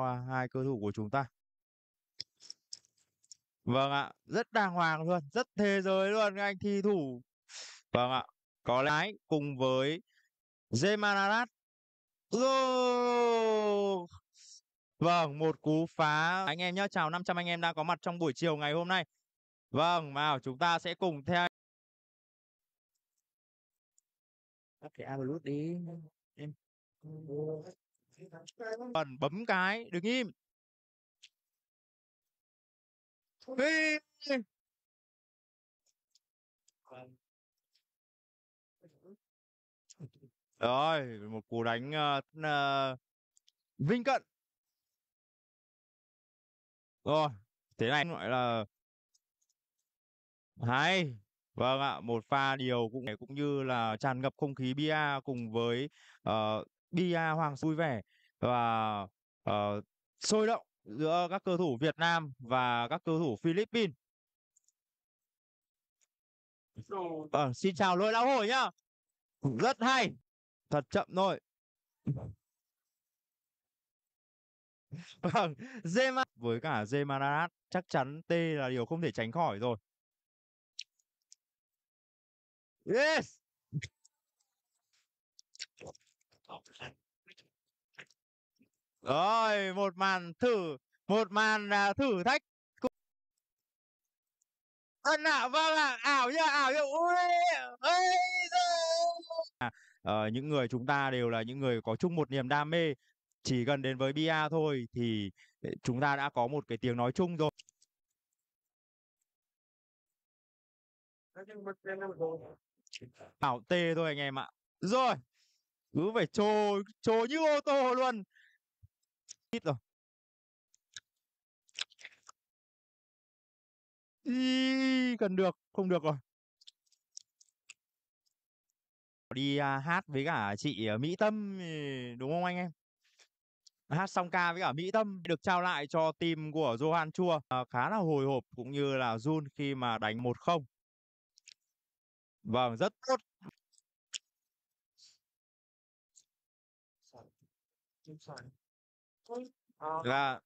cho hai cơ thủ của chúng ta. Vâng ạ, rất đàng hoàng luôn, rất thế giới luôn các anh thi thủ. Vâng ạ, có lẽ cùng với Zemanarat. oh! Vâng, một cú phá anh em nhé. Chào 500 anh em đang có mặt trong buổi chiều ngày hôm nay. Vâng, nào chúng ta sẽ cùng theo Tắt cái Outlook đi em. Cần bấm cái, đừng im. Ê! Rồi, một cú đánh uh, uh, Vinh Cận. Rồi, thế này gọi là hay. Vâng ạ, một pha điều cũng cũng như là tràn ngập không khí bia cùng với uh, bia Hoàng vui vẻ và uh, sôi động giữa các cầu thủ Việt Nam và các cầu thủ Philippines. Ờ, xin chào lôi lão hồi nhá. Rất hay. Thật chậm thôi. Vâng, Zema với cả Zemarat chắc chắn T là điều không thể tránh khỏi rồi. Yes. Rồi, một màn thử, một màn à, thử thách. Ân ạ, vâng ạ, ảo nhá, ảo nhá. Ui, ơi, à, ờ, những người chúng ta đều là những người có chung một niềm đam mê. Chỉ cần đến với bia thôi thì ờ, chúng ta đã có một cái tiếng nói chung rồi. Ảo T thôi anh em ạ. Rồi, cứ phải trồ trồ như ô tô luôn. Ít rồi. Ý, cần được, không được rồi. Đi à, hát với cả chị à, Mỹ Tâm đúng không anh em? Hát xong ca với cả Mỹ Tâm được trao lại cho team của Johan Chua à, khá là hồi hộp cũng như là Jun khi mà đánh 1-0. Vâng, rất tốt. Là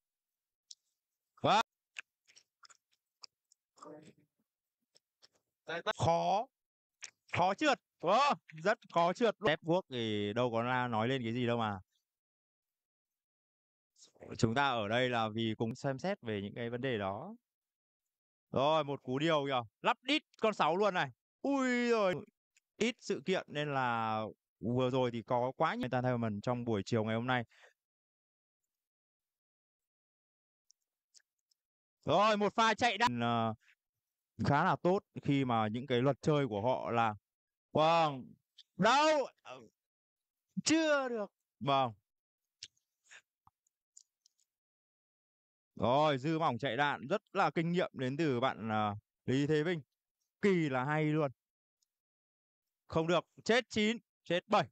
và khó. Khó trượt. Ờ, rất khó trượt luôn. Tép quốc thì đâu có là nói lên cái gì đâu mà. Chúng ta ở đây là vì cùng xem xét về những cái vấn đề đó. Rồi một cú điều kìa. Lắp đít con sáu luôn này. Ui rồi ít sự kiện nên là vừa rồi thì có quá nhiều entertainment trong buổi chiều ngày hôm nay. Rồi một pha chạy đắt uh, ờ, khá là tốt khi mà những cái luật chơi của họ là vâng đâu ờ, chưa được. Vâng. Rồi dư mỏng chạy đạn rất là kinh nghiệm đến từ bạn uh, Lý Thế Vinh. Kỳ là hay luôn. Không được chết chín chết bảy.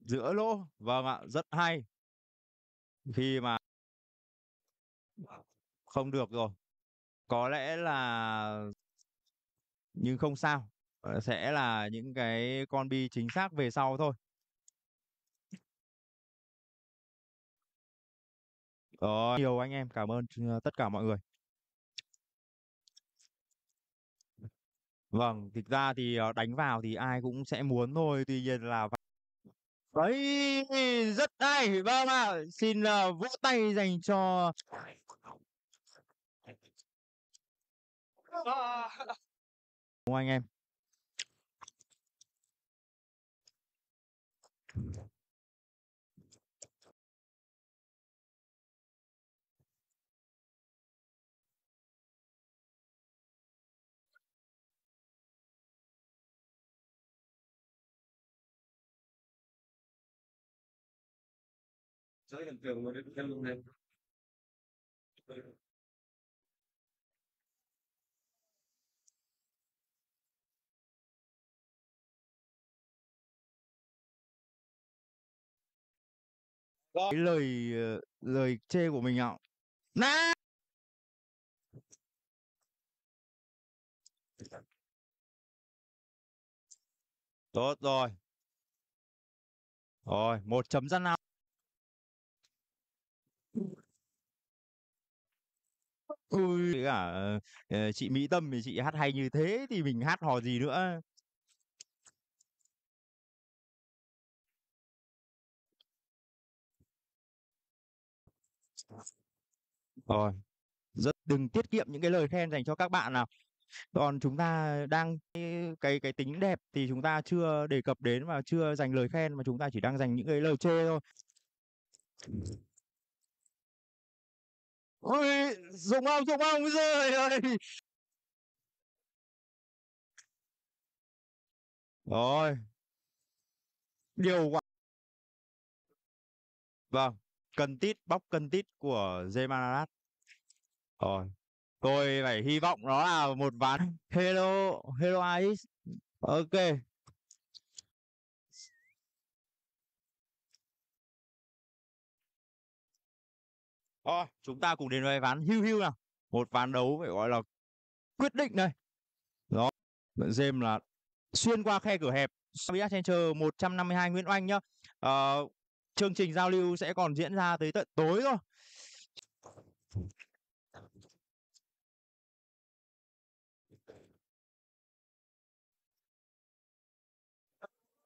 Giữa lỗ vâng ạ rất hay. Khi mà không được rồi có lẽ là nhưng không sao ờ, sẽ là những cái con bi chính xác về sau thôi. Rồi, nhiều anh em cảm ơn ờ, tất cả mọi người. Vâng thực ra thì ờ, đánh vào thì ai cũng sẽ muốn thôi tuy nhiên là đấy rất hay! Vâng ạ xin ờ, vỗ tay dành cho đúng không anh em? Tới hiện trường mà đến trong lúc này. cái lời ờ, lời chê của mình ạ. Na tốt rồi. Rồi, một chấm ra nào. Ôi, với cả, ờ, ờ, chị Mỹ Tâm thì chị hát hay như thế thì mình hát hò gì nữa. Rồi, rất đừng tiết kiệm những cái lời khen dành cho các bạn nào. Còn chúng ta đang cái cái cái tính đẹp thì chúng ta chưa đề cập đến và chưa dành lời khen mà chúng ta chỉ đang dành những cái lời chê thôi. Ôi, dùng ông, dùng ông, rồi ơi! Rồi. Điều quả. Vâng, cân tít, bóc cân tít của Zemarat. Rồi, tôi phải hy vọng nó là một ván Hello, Hello Ice. ok Rồi, chúng ta cùng đến với ván Hưu Hưu nào. Một ván đấu phải gọi là quyết định đây. Đó, bạn Zem là xuyên qua khe cửa hẹp. Sabia Center 152 Nguyễn Oanh nhá. Ờ, chương trình giao lưu sẽ còn diễn ra tới tận tối thôi.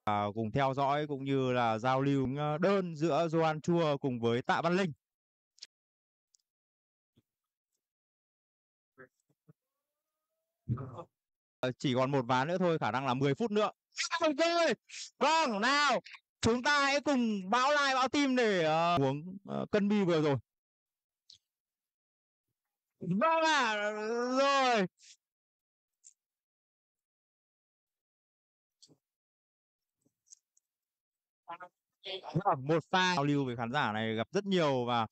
À, cùng theo dõi cũng như là giao lưu đơn giữa Joan Chua cùng với Tạ Văn Linh. Ờ, chỉ còn một ván nữa thôi, khả năng là 10 phút nữa. Ô! Vâng, nào, chúng ta hãy cùng bão like, bão tim để, uh, uống, uh, cân bi vừa rồi. Vâng ạ, rồi. Vâng, một pha giao lưu với khán giả này gặp rất nhiều và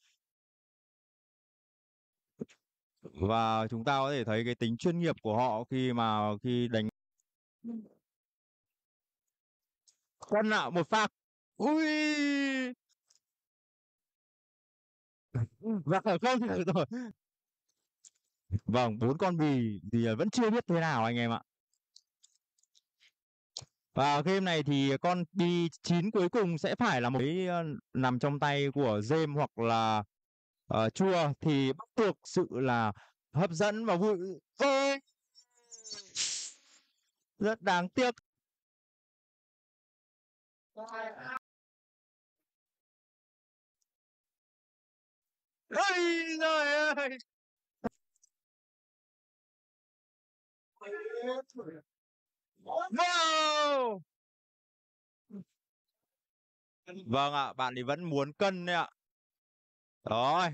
và chúng ta có thể thấy cái tính chuyên nghiệp của họ khi mà khi đánh quân ạ, một pha ui Vâng, không rồi. Vâng, bốn con bì thì, vẫn chưa biết thế nào anh em ạ. Và game này thì con bi 9 cuối cùng sẽ phải là một cái, ờ, nằm trong tay của James hoặc là, Ờ, uh, Chua thì bắt buộc sự là hấp dẫn và vui Ê! Rất đáng tiếc. Ôi giời ơi! No. Vâng ạ, bạn ấy vẫn muốn cân đấy ạ. Rồi.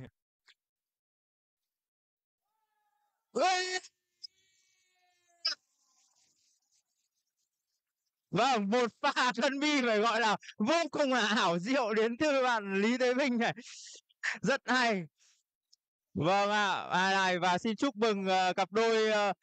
Vâng, một pha thân bi phải gọi là vô cùng là ảo diệu đến từ bạn Lý Thế Vinh này. Rất hay. Vâng ạ, à, này và xin chúc mừng, uh, cặp đôi, uh,